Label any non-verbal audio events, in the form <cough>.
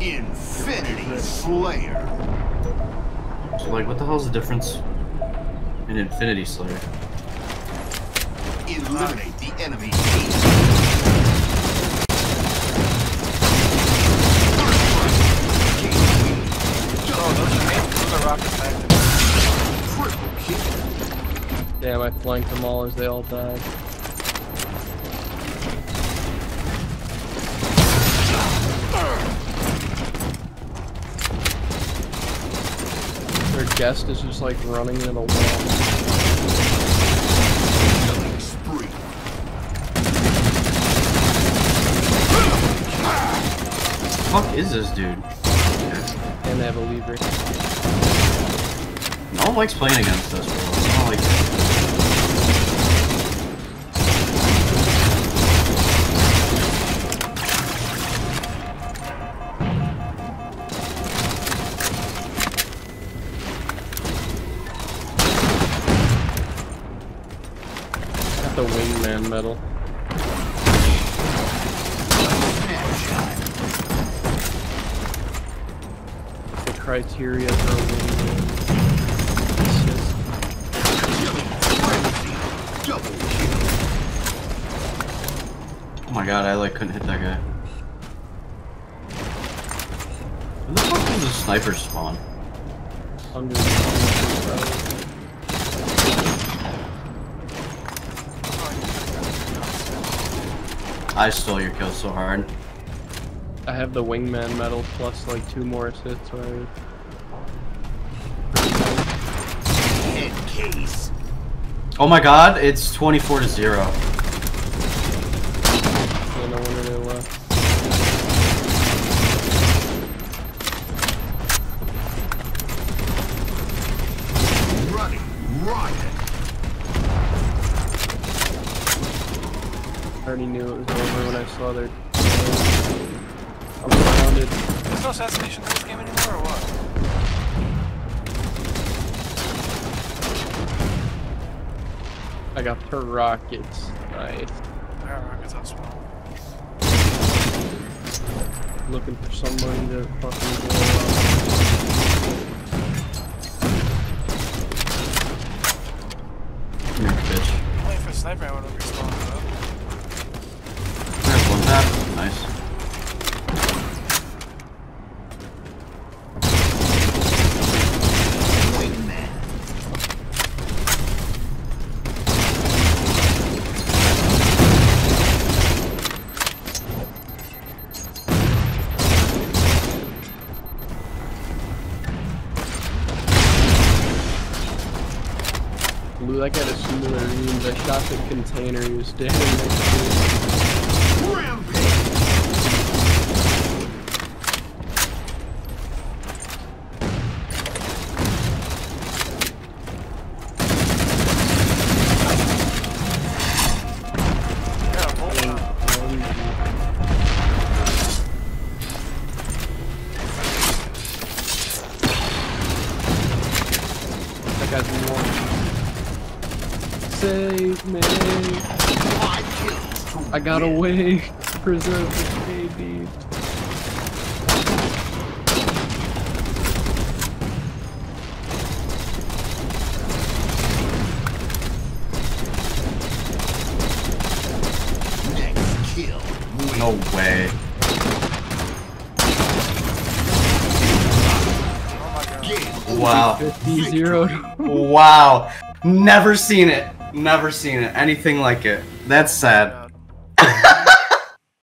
Infinity Slayer. So like, what the hell's the difference in Infinity Slayer? Eliminate the enemy team. Oh, those are me. Those are rocket packed. Triple kill. Damn, I flanked them all as they all died. Guest is just like running in a wall. Fuck is this dude? And they have a lever. No one likes playing against us, bro. The wingman medal. The criteria for a wingman. Assist. Killing frenzy. Double kill. Oh my god, I like couldn't hit that guy. Where the fuck does the sniper spawn? Under the I stole your kill so hard. I have the wingman medal plus like two more assists already. Case. Oh my god, it's 24 to 0. Yeah, no wonder they left. Running riot. Already knew it was over when I saw their. I'm surrounded. There's no assassination in this game anymore, or what? I got per rockets. Nice. There are rockets out small. Looking for somebody to fucking blow up. Come here, bitch. I'm waiting for the sniper ammo to respawn, Blue, that guy had a similar shot the container he was standing next to. That guy's one. Save me! Five kills to I got away. <laughs> Preserve this baby. Next kill. No way. Oh my god. Wow. 50 0. Wow. Never seen it. Never seen it. Anything like it. That's sad.